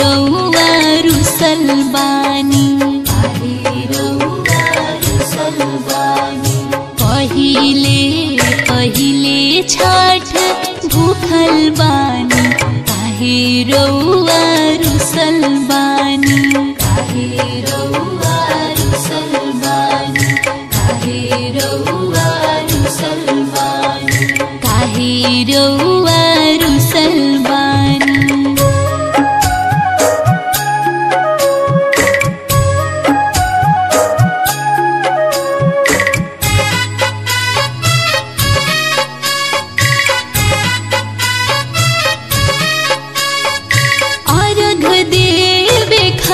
रौआ रुसल बानी काहे रौआ रुसल बानी पहिले छठ भूखल बानी काहे बानी काहे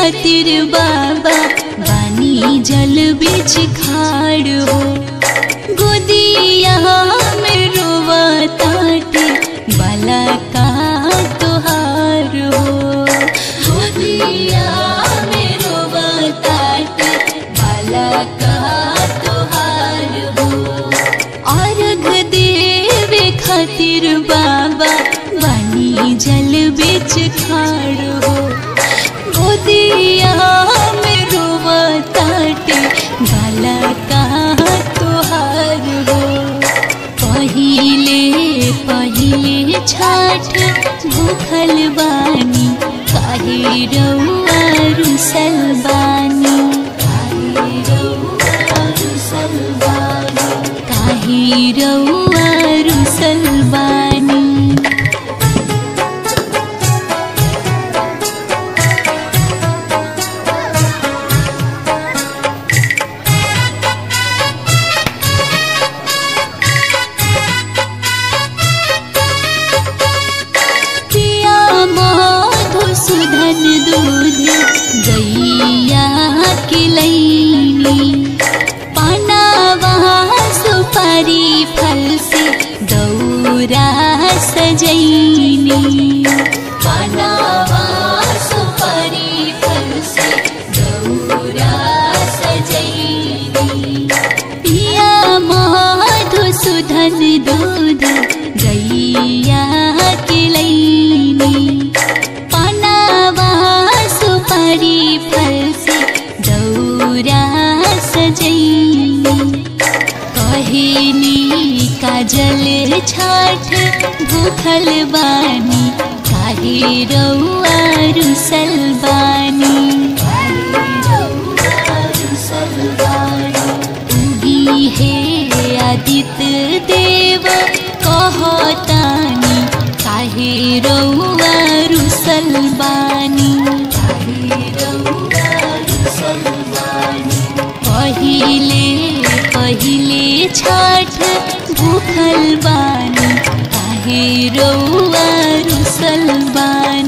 खातिर बाबा बानी जल बिच खाड़ गोदिया में रोवा ताटे, बाला का तोहार गोदिया में रोवा का तोहार अर्घ देवे खातिर बाबा बानी जल बिच खाड़ छठ भूखल बानी काहे रौआ मधुसूदन दूध गैया के लैनी पानावा सुपारी फल से दौरा सजैनी भूखल बानी काहे रौआ रुसल बानी उगी हे आदित्य देव काहे रौआ रुसल बानी रुसल बानी